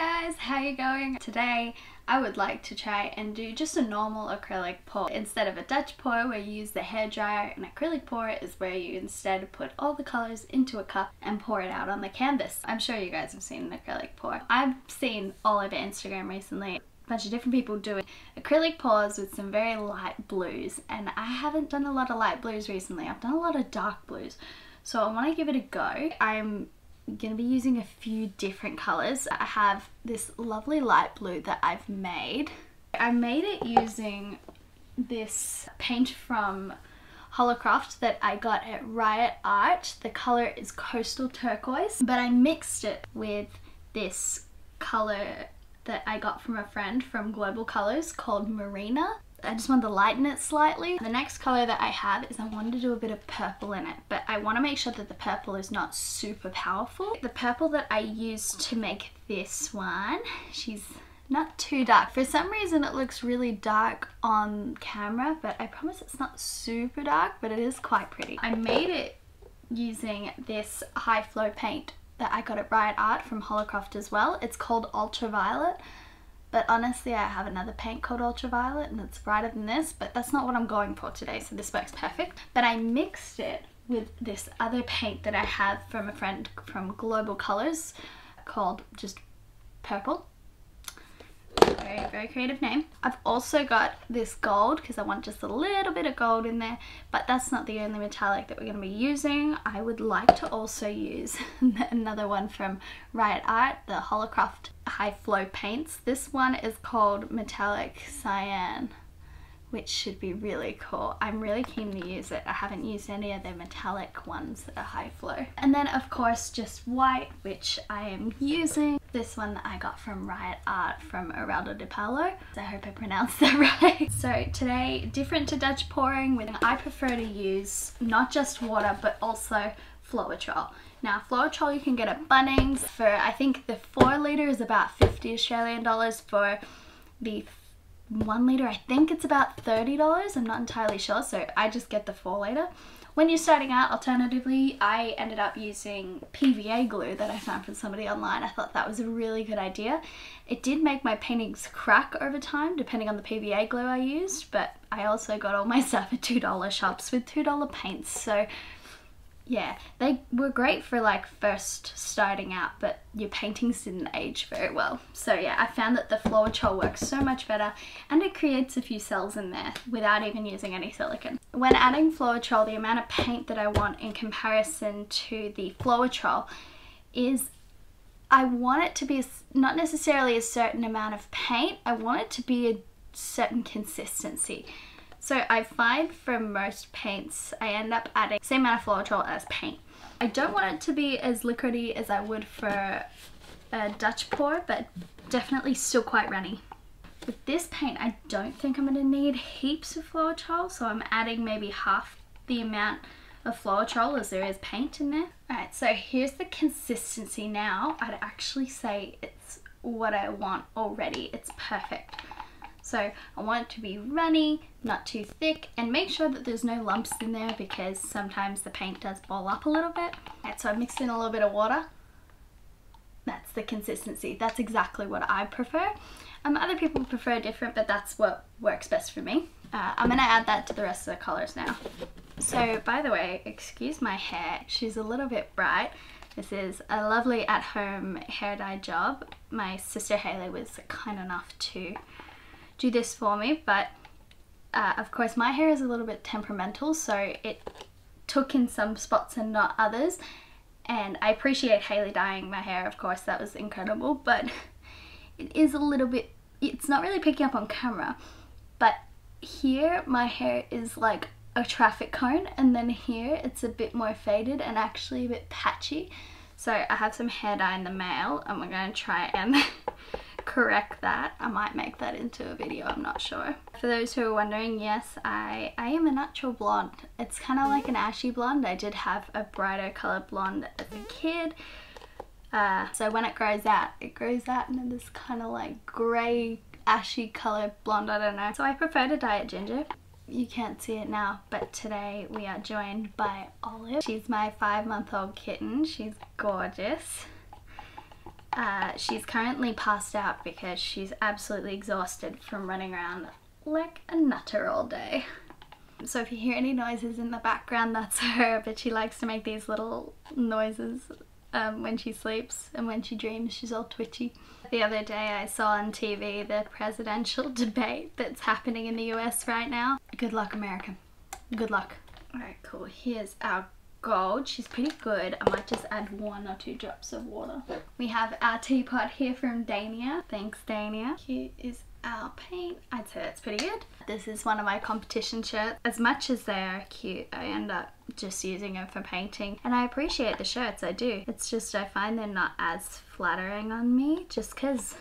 guys, how you going? Today I would like to try and do just a normal acrylic pour. Instead of a Dutch pour where you use the hairdryer, an acrylic pour is where you instead put all the colours into a cup and pour it out on the canvas. I'm sure you guys have seen an acrylic pour. I've seen all over Instagram recently a bunch of different people doing acrylic pours with some very light blues and I haven't done a lot of light blues recently. I've done a lot of dark blues so I want to give it a go. I'm going to be using a few different colors. I have this lovely light blue that I've made. I made it using this paint from Holocraft that I got at Riot Art. The color is Coastal Turquoise, but I mixed it with this color that I got from a friend from Global Colors called Marina. I just want to lighten it slightly. The next color that I have is I wanted to do a bit of purple in it, but I want to make sure that the purple is not super powerful. The purple that I used to make this one, she's not too dark. For some reason it looks really dark on camera, but I promise it's not super dark, but it is quite pretty. I made it using this high flow paint that I got at Riot Art from Holocraft as well. It's called Ultraviolet. But honestly, I have another paint called Ultraviolet and it's brighter than this, but that's not what I'm going for today, so this works perfect. But I mixed it with this other paint that I have from a friend from Global Colors called just Purple. Very, very creative name. I've also got this gold because I want just a little bit of gold in there, but that's not the only metallic that we're going to be using. I would like to also use another one from Riot Art, the Holocraft High Flow Paints. This one is called Metallic Cyan which should be really cool. I'm really keen to use it. I haven't used any of the metallic ones that are high flow. And then of course just white, which I am using. This one that I got from Riot Art from Eraldo de Palo. I hope I pronounced that right. So today, different to Dutch pouring, with I prefer to use not just water but also Floetrol. Now Floetrol you can get at Bunnings for I think the 4 litre is about 50 Australian dollars for the one litre I think it's about $30 I'm not entirely sure so I just get the four litre when you're starting out alternatively I ended up using PVA glue that I found from somebody online I thought that was a really good idea it did make my paintings crack over time depending on the PVA glue I used but I also got all my stuff at $2 shops with $2 paints so yeah, they were great for like first starting out, but your paintings didn't age very well. So yeah, I found that the Floetrol works so much better and it creates a few cells in there without even using any silicone. When adding Floetrol, the amount of paint that I want in comparison to the Floetrol is I want it to be not necessarily a certain amount of paint, I want it to be a certain consistency. So I find for most paints, I end up adding same amount of Floetrol as paint. I don't want it to be as liquidy as I would for a Dutch pour, but definitely still quite runny. With this paint, I don't think I'm going to need heaps of Floetrol, so I'm adding maybe half the amount of Floetrol as there is paint in there. Alright, so here's the consistency now. I'd actually say it's what I want already. It's perfect. So I want it to be runny, not too thick, and make sure that there's no lumps in there because sometimes the paint does ball up a little bit. Right, so I mixed in a little bit of water. That's the consistency. That's exactly what I prefer. Um, other people prefer different, but that's what works best for me. Uh, I'm gonna add that to the rest of the colors now. So by the way, excuse my hair, she's a little bit bright. This is a lovely at-home hair dye job. My sister Haley was kind enough to do this for me, but uh, of course my hair is a little bit temperamental, so it took in some spots and not others. And I appreciate Haley dyeing my hair, of course, that was incredible, but it is a little bit, it's not really picking up on camera, but here my hair is like a traffic cone and then here it's a bit more faded and actually a bit patchy. So I have some hair dye in the mail and we're going to try and correct that. I might make that into a video, I'm not sure. For those who are wondering, yes, I, I am a natural blonde. It's kind of like an ashy blonde. I did have a brighter colored blonde as a kid. Uh, so when it grows out, it grows out into this kind of like grey, ashy colored blonde, I don't know. So I prefer to dye it ginger. You can't see it now, but today we are joined by Olive. She's my five month old kitten. She's gorgeous Uh, she's currently passed out because she's absolutely exhausted from running around like a nutter all day. So if you hear any noises in the background, that's her, but she likes to make these little noises um, when she sleeps and when she dreams, she's all twitchy. The other day I saw on TV the presidential debate that's happening in the US right now. Good luck, America. Good luck. Alright, cool. Here's our gold. She's pretty good. I might just add one or two drops of water. We have our teapot here from Dania. Thanks, Dania. Here is our paint. I'd say that's pretty good. This is one of my competition shirts. As much as they are cute, I end up just using them for painting. And I appreciate the shirts, I do. It's just I find they're not as flattering on me just because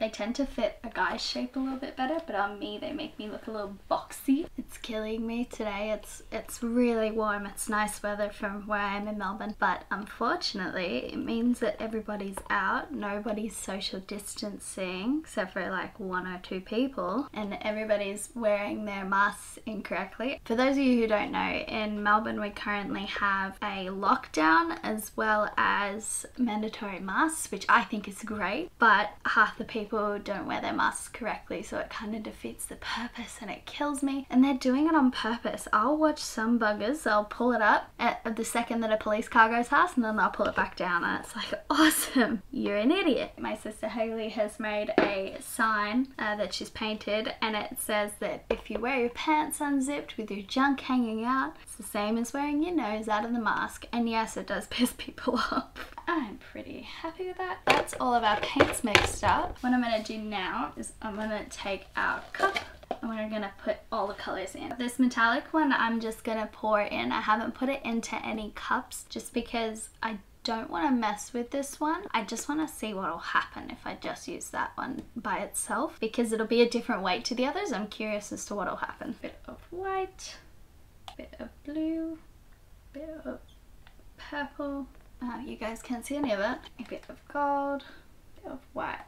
they tend to fit a guy's shape a little bit better, but on me they make me look a little boxy. It's killing me today. It's it's really warm. It's nice weather from where I am in Melbourne, but unfortunately it means that everybody's out. Nobody's social distancing except for like one or two people, and everybody's wearing their masks incorrectly. For those of you who don't know, in Melbourne we currently have a lockdown as well as mandatory masks, which I think is great, but half the people people don't wear their masks correctly so it kind of defeats the purpose and it kills me. And they're doing it on purpose. I'll watch some buggers i'll pull it up at the second that a police car goes past and then they'll pull it back down and it's like awesome. You're an idiot. My sister haley has made a sign uh, that she's painted and it says that if you wear your pants unzipped with your junk hanging out it's the same as wearing your nose out of the mask. And yes it does piss people off I'm pretty happy with that. That's all of our paints mixed up. What I'm to do now is I'm to take our cup and we're to put all the colors in. This metallic one I'm just to pour in. I haven't put it into any cups just because I don't want to mess with this one. I just want to see what will happen if I just use that one by itself because it'll be a different weight to the others. I'm curious as to what will happen. Bit of white, bit of blue, bit of purple, uh, you guys can't see any of it. A bit of gold, a bit of white.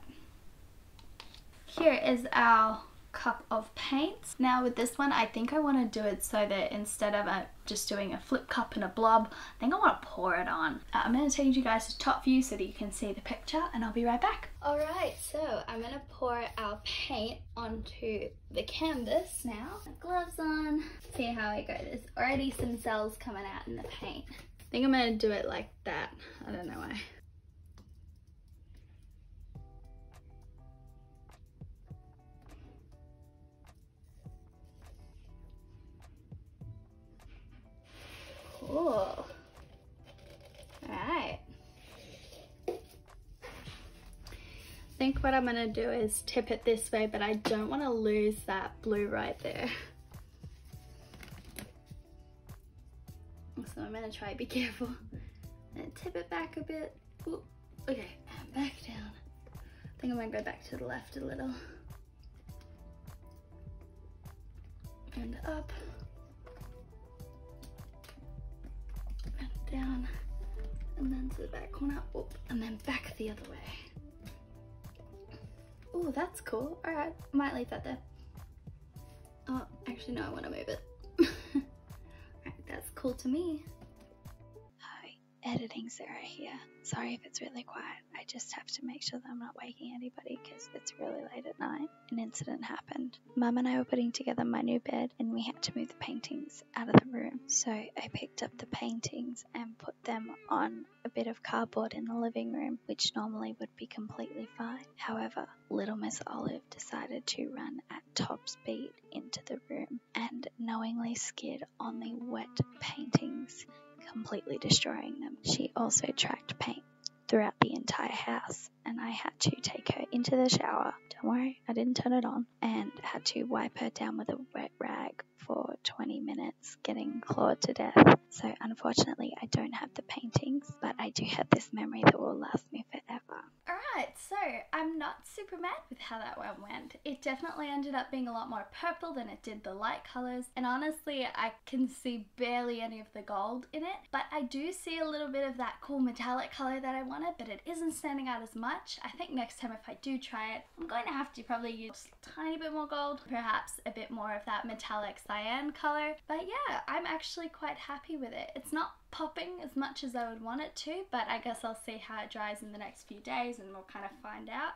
Here is our cup of paints. Now with this one, I think I want to do it so that instead of a, just doing a flip cup and a blob, I think I want to pour it on. Uh, I'm going to change you guys to top view so that you can see the picture and I'll be right back. Alright, so I'm going to pour our paint onto the canvas now. Gloves on, see how it goes. There's already some cells coming out in the paint think I'm gonna do it like that. I don't know why. Cool. Alright. I think what I'm gonna do is tip it this way, but I don't want to lose that blue right there. So I'm gonna try be careful and tip it back a bit. Ooh, okay, and back down. I think I'm gonna go back to the left a little. And up. And down. And then to the back corner. Oop, and then back the other way. Oh, that's cool. All right, might leave that there. Oh, actually no, I wanna move it cool to me. Hi, editing Sarah here. Sorry if it's really quiet. I just have to make sure that I'm not waking anybody because it's really late at night. An incident happened. Mum and I were putting together my new bed and we had to move the paintings out of the room. So I picked up the paintings and put them on a bit of cardboard in the living room, which normally would be completely fine. However, little Miss Olive decided to run at top speed into the room and knowingly skid on the wet paintings completely destroying them. She also tracked paint throughout the entire house, and I had to take her into the shower. Don't worry, I didn't turn it on, and had to wipe her down with a wet rag for 20 minutes, getting clawed to death. So, unfortunately, I don't have the paintings, but I do have this memory that will last me forever. Alright, so I'm not super mad with how that one went. It definitely ended up being a lot more purple than it did the light colours, and honestly, I can see barely any of the gold in it, but I do see a little bit of that cool metallic colour that I wanted, but it isn't standing out as much. I think next time if I do try it, I'm going to have to probably use a tiny bit more gold, perhaps a bit more of that metallic cyan color. But yeah, I'm actually quite happy with it. It's not popping as much as I would want it to, but I guess I'll see how it dries in the next few days and we'll kind of find out.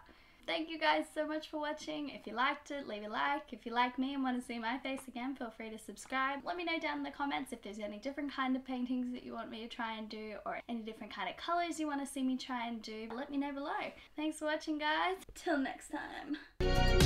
Thank you guys so much for watching. If you liked it, leave a like. If you like me and want to see my face again, feel free to subscribe. Let me know down in the comments if there's any different kind of paintings that you want me to try and do or any different kind of colors you want to see me try and do. Let me know below. Thanks for watching guys. Till next time.